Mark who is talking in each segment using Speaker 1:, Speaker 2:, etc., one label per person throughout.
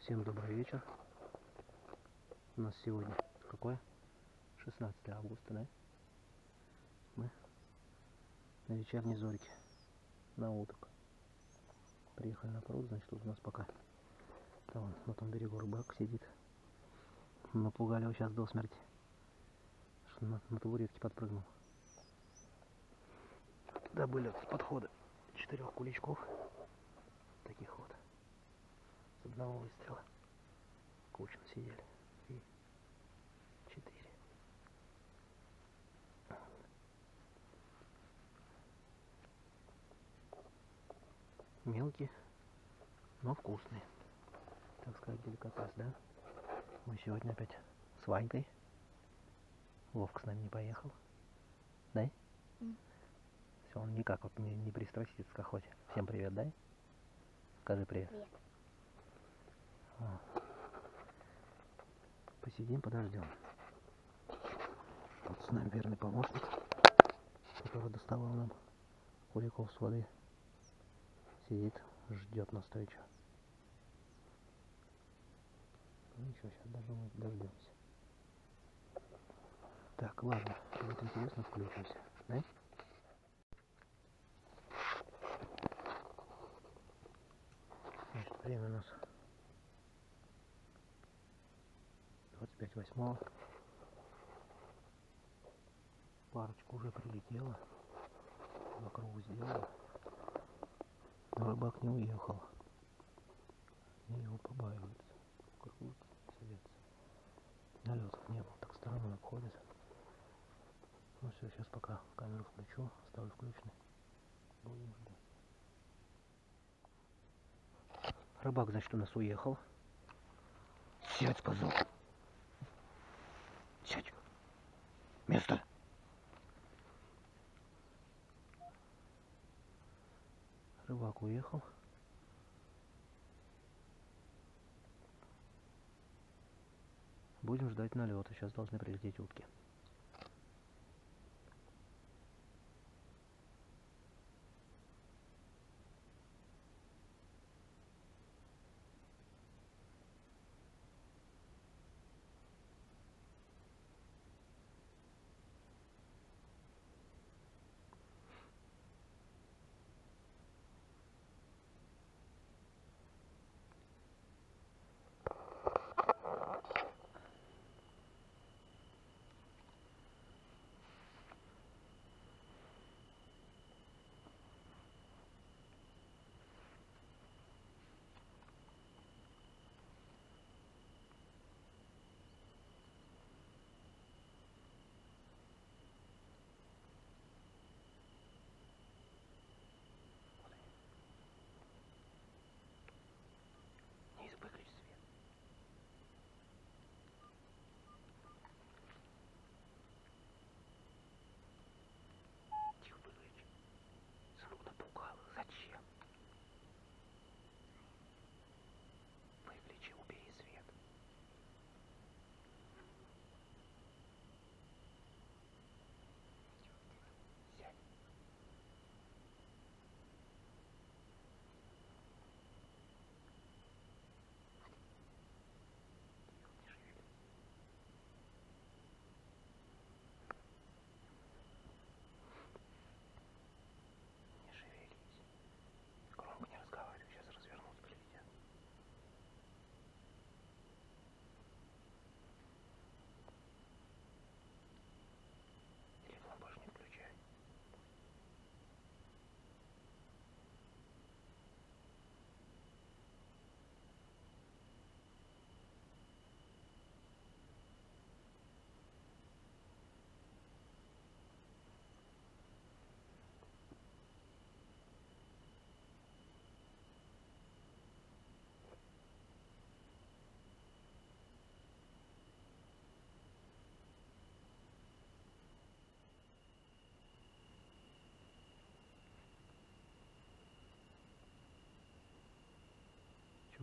Speaker 1: Всем добрый вечер. У нас сегодня какое? 16 августа, да? Мы на вечерней зорьке на уток. Приехали на пруд, значит, тут у нас пока там на том берегу рыбак сидит. Напугали его сейчас до смерти. Что на, на табуретке подпрыгнул. Добыли с подхода четырех куличков. Таких вот. С одного выстрела. Кучно сидели. И четыре. Мелкие, но вкусные. Так сказать, деликатес, да? Мы сегодня опять с Ванькой. Вовка с нами не поехал. Да? Все, он никак вот не, не пристрастится к охоте. Всем привет, дай. Скажи привет.
Speaker 2: Привет.
Speaker 1: Посидим, подождем. Вот с нами верный помощник, который доставал нам куликов с воды. Сидит, ждет настойчиво. Ну ничего, сейчас даже мы дождемся. Так, ладно, будет интересно, включимся. Да? Значит, время у нас 25 восьмого. Парочка уже прилетела. На кругу сделала. Но рыбак не уехал. Они его побаиваются. Кругут, садятся. Налетов не было, так странно обходят. Ну все, сейчас пока камеру включу, оставлю включенной. Будем ждать. Рыбак, значит, у нас уехал. Сядь, сказал. Сядь. Место. Рыбак уехал. Будем ждать налета. Сейчас должны прилететь утки.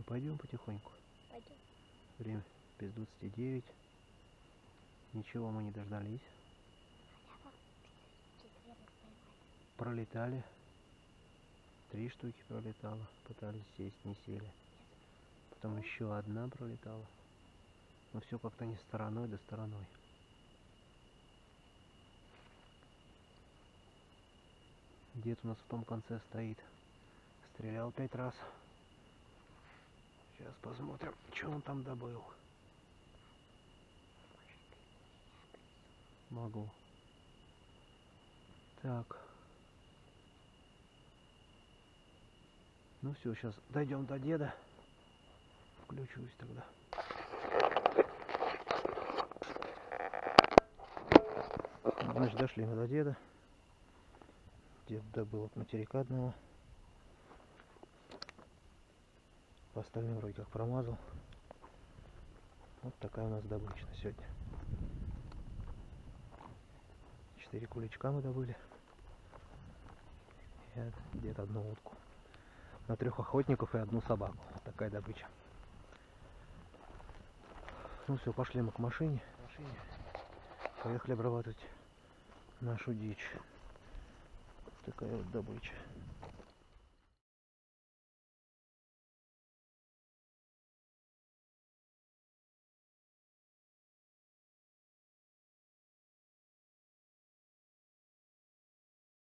Speaker 1: Пойдем потихоньку?
Speaker 2: Пойдем.
Speaker 1: Время без 29. Ничего мы не дождались. Пролетали. Три штуки пролетало. Пытались сесть, не сели. Потом еще одна пролетала. Но все как-то не стороной, да стороной. Дед у нас в том конце стоит. Стрелял пять раз. Сейчас посмотрим, что он там добыл. Могу. Так. Ну все, сейчас дойдем до деда. Включусь тогда. Значит, дошли мы до деда. Дед добыл от материка одного. По остальным вроде как промазал. Вот такая у нас добыча на сегодня. Четыре куличка мы добыли. Где-то одну утку. На трех охотников и одну собаку. Вот такая добыча. Ну все, пошли мы к машине. Поехали обрабатывать нашу дичь. Такая вот добыча.